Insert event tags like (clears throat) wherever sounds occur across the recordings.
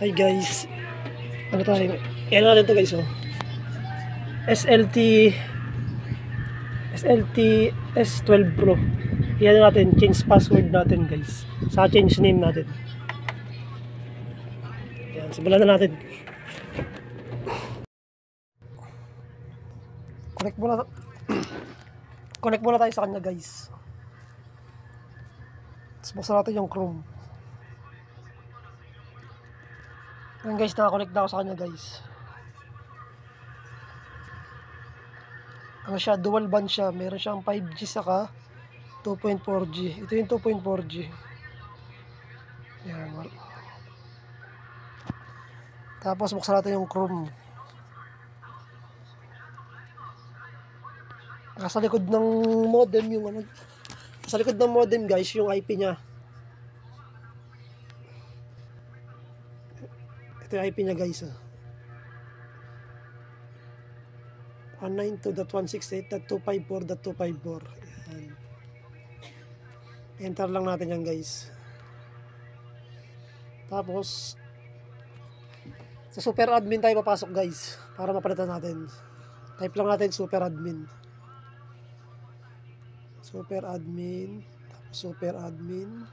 Hi guys. Ano tayo? Yan natin to guys oh. SLT SLT S12 Pro. Yan natin, change password natin guys. Sa change name natin. Yan, simulan na natin. Connect muna (clears throat) Connect muna tayo sa kanya guys. Tapos natin yung Chrome. Ngayon guys, nakakonect na ako sa kanya guys. Ano siya, dual band siya. Meron siyang 5G saka 2.4G. Ito yung 2.4G. Yan. Tapos buksan natin yung Chrome. Nasa likod ng modem yung ano. Sa likod ng modem guys, yung IP niya. Ito yung IP niya guys. Ah. 192.168.254.254. Yan. Enter lang natin yan guys. Tapos, sa super admin tayo papasok guys. Para mapalitan natin. Type lang natin super admin. Super admin. Tapos super admin.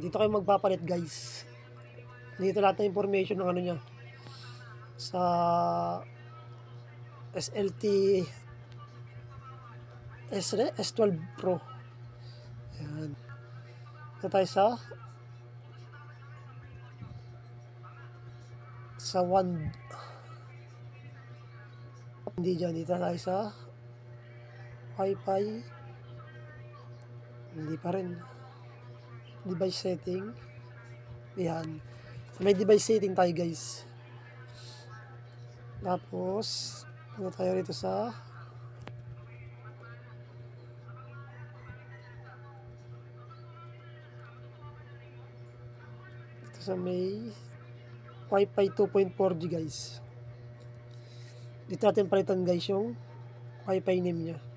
Dito kayo magpapalit guys. Dito lahat ng information ng ano niya. Sa SLT S S12 Pro. Ayan. Ito tayo sa sa one hindi dyan dito tayo sa wifi hindi pa rin device setting yan so, may device setting tayo guys tapos ano tayo rito sa ito sa may Wi-Fi 2.4G guys. Dito natin palitan guys yung Wi-Fi name niya.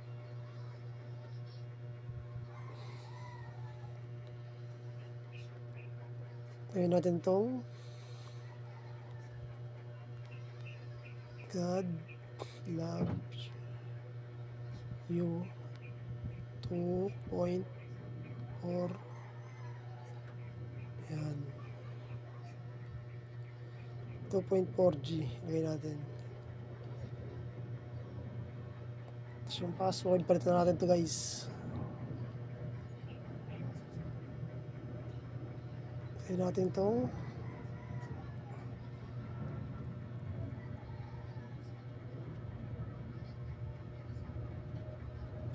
Tayo natin tong God loves you. 2.4 Yan. 2.4G lagay natin. Tapos yung password palitan natin to guys lagay natin tong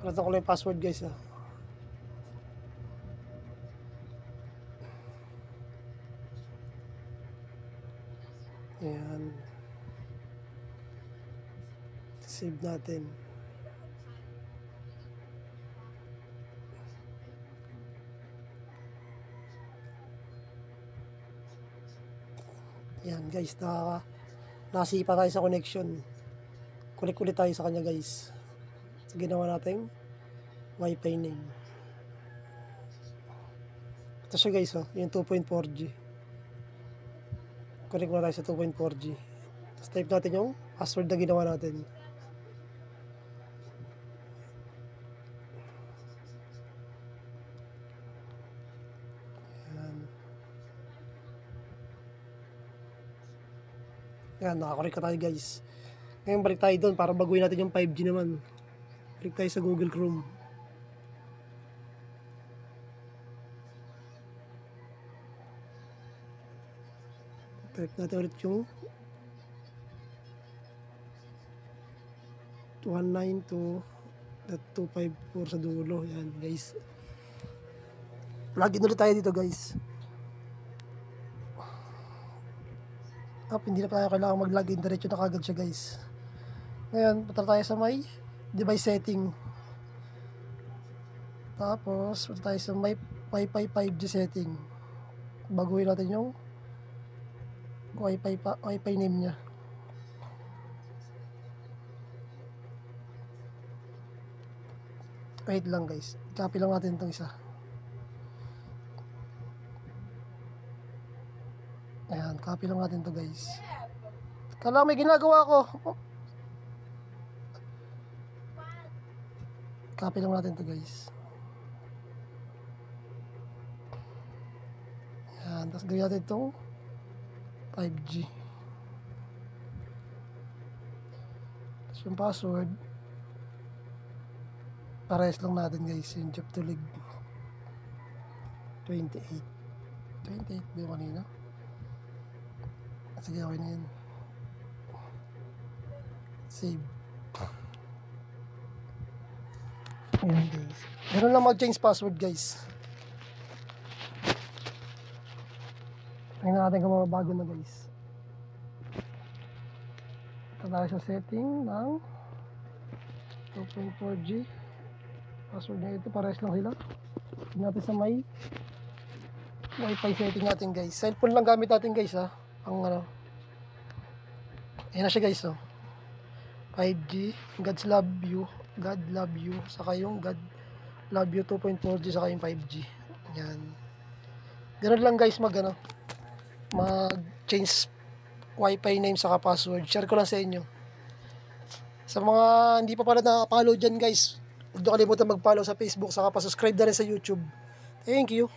palitan ko lang password guys ah Ayan. Save natin. Ayan guys, na nasipa tayo sa connection. Connect ulit tayo sa kanya guys. So ginawa natin wifi name. Ito siya guys, oh, yung 2.4G connect muna tayo sa 2.4G. Tapos type natin yung password na ginawa natin. Yan. Yan, nakakorek ka tayo guys. Ngayon balik tayo doon para baguhin natin yung 5G naman. Balik tayo sa Google Chrome. Type natin ulit yung 192.254 sa dulo. Yan guys. Login ulit tayo dito guys. Up, hindi na tayo kailangan mag-login. Diretso na kagad siya guys. Ngayon, punta tayo sa may device setting. Tapos, punta tayo sa may Wi-Fi 5G setting. Baguhin natin yung Wi-Fi, Wi-Fi name niya. Wait lang guys. Copy lang natin itong isa. Ayan, copy lang natin to guys. Kala may ginagawa ko. Copy lang natin to guys. Ayan, tapos gawin natin itong 5G. Tapos yung password, Parehas lang natin guys, yung Jeff Tulig 28 28 ba yung kanina? Sige, okay na yun. Save Ayan. Guys Ganun lang mag-change password guys. Tingnan natin kung mababago na guys. Ito tayo sa setting ng 2.4G password na ito pares lang sila. Tignan natin sa may wifi setting natin guys. Cellphone lang gamit natin guys ha ang ano ayan na siya guys oh. 5G God's love you God love you saka yung God love you 2.4G saka yung 5G yan ganun lang guys mag ano mag change wifi name saka password. Share ko lang sa inyo. Sa mga hindi pa pala nakapollow dyan guys Huwag niyo kalimutan mag-follow sa Facebook saka pa-subscribe na rin sa YouTube. Thank you.